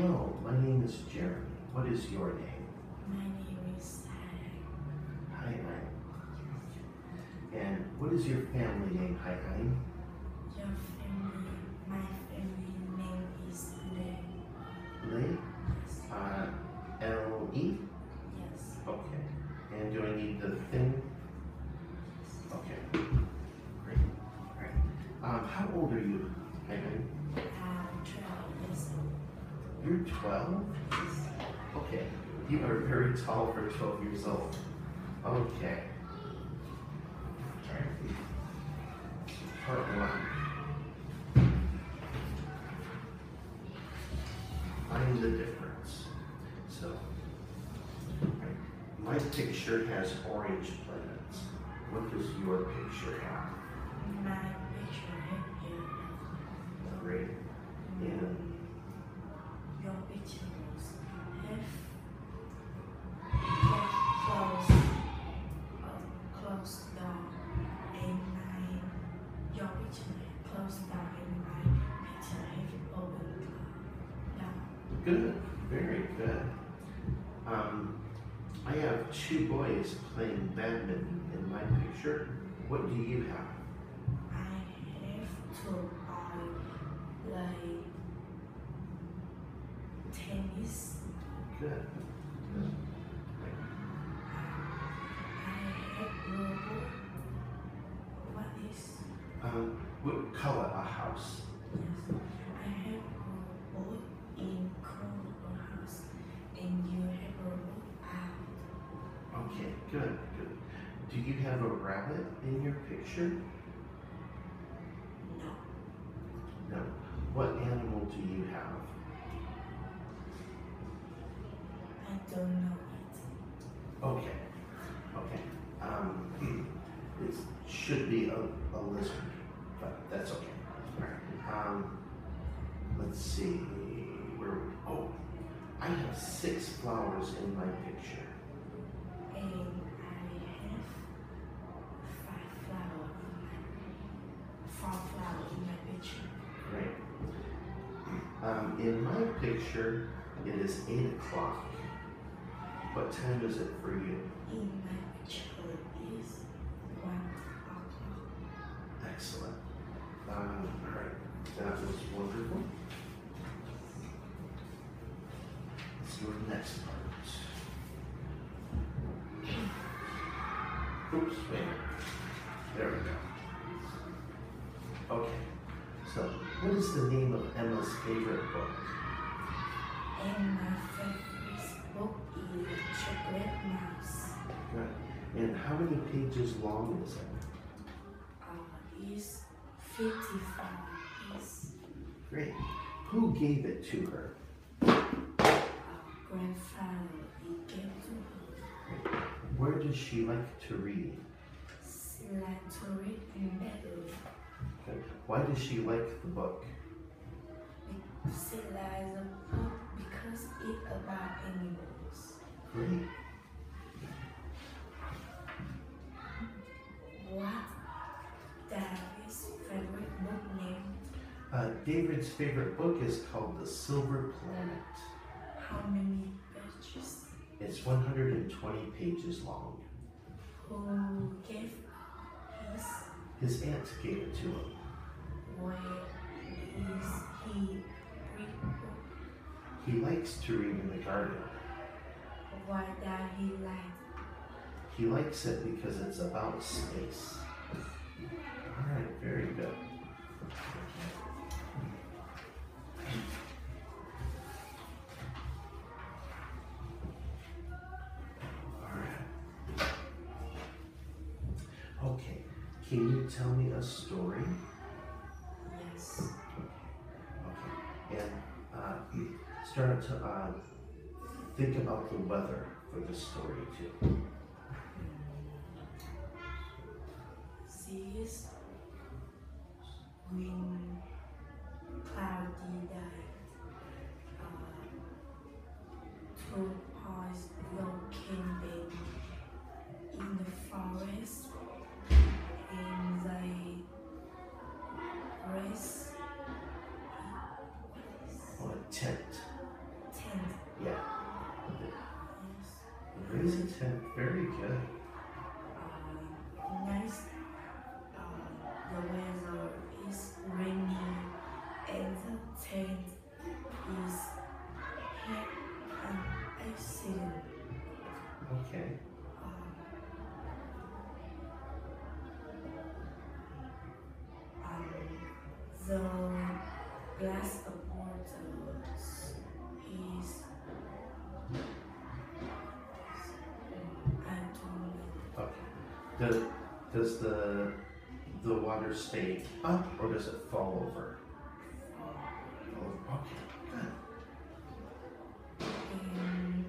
Hello, my name is Jeremy. What is your name? My name is Hai. Hi, I'm. And what is your family name? Hi. Your family, my family name is Le. Yes. Uh, L You're 12? Okay. You are very tall for 12 years old. Okay. Part one. Find the difference. So, my picture has orange planets. What does your picture have? My picture here. Great. Good, very good. Um, I have two boys playing badminton in my picture. What do you have? I have to buy like tennis. Good. I good, good. Do you have a rabbit in your picture? No, No. What animal do you have? I don't know it. Okay, okay. Um, it should be a, a lizard, but that's okay. Right. Um, let's see. Where? We, Oh, I have six flowers in my picture. And I have five flower in my four flower in my picture. Great. Um, in my it is eight o'clock. What time is it for you? In my is one o'clock. Excellent. Um, all right, that was wonderful. Let's to the next part. Oops, wait. There we go. Okay, so what is the name of Emma's favorite book? And my favorite book is Chocolate Mouse. Good. And how many pages long is it? Uh, is 55 is Great. Who gave it to her? uh, grandfather he gave to her. Where does she like to read? She likes to read in bedroom. Okay. Why does she like the book? She likes the book because it's about animals. Great. What David's favorite book name? Uh, David's favorite book is called The Silver Planet. How many pages? It's 120 pages long. Who gave his? His aunt gave it to him. Where is he? He likes to read in the garden. Why does he like? He likes it because it's about space. All right, very good. All right. Okay, can you tell me a story? Yes. Start to uh, think about the weather for this story too. Seas when cloudy day. Uh, two boys camping in the forest and they race a tent. Tent. Very good. Uh, nice. Uh, the weather is rainy and the tent is had an accident. Okay. Um, the glass Does does the the water stay up or does it fall over? Oh, okay. Good. and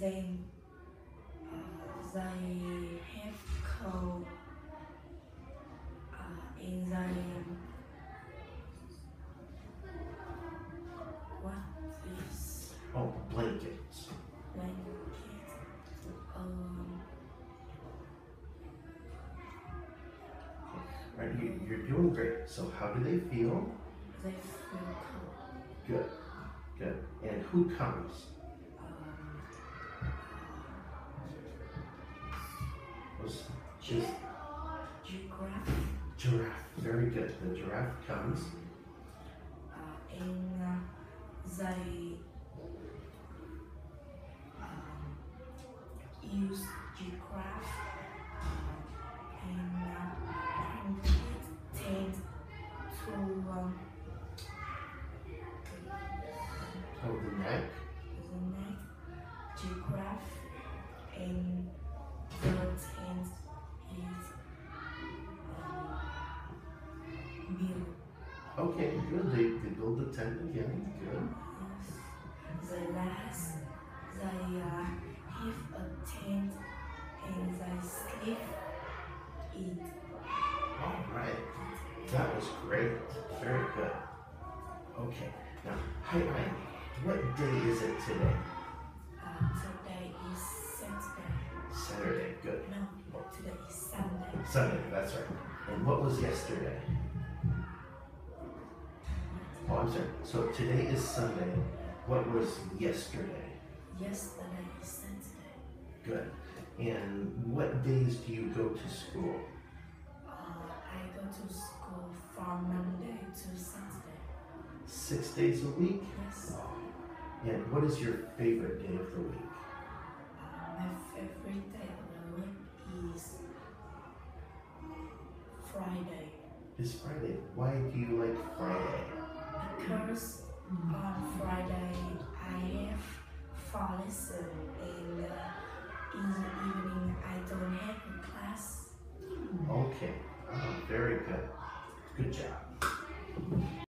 then uh, they have cold uh, and they Right, you, you're doing great. So how do they feel? they feel cold Good. Good. And who comes? um, Was is geography giraffe. Very good. The giraffe comes. uh, and uh, they um, use geograph Okay, good. They, they build the tent again. Good. Yes. The last, they uh, have a tent and they sleep in All right. That was great. Very good. Okay. Now, hi, Ryan. What day is it today? uh, today is Saturday. Saturday. Good. No, today is Sunday. Sunday. That's right. And what was yesterday? Oh, I'm sorry. So today is Sunday. What was yesterday? Yesterday is Saturday. Good. And what days do you go to school? Uh, I go to school from Monday to Saturday. Six days a week? Yes. And what is your favorite day of the week? Uh, my favorite day of the week is Friday. It's Friday. Why do you like Friday? Because on Friday I have fall lesson and uh, in the evening I don't have a class. Okay. Oh, very good. Good job.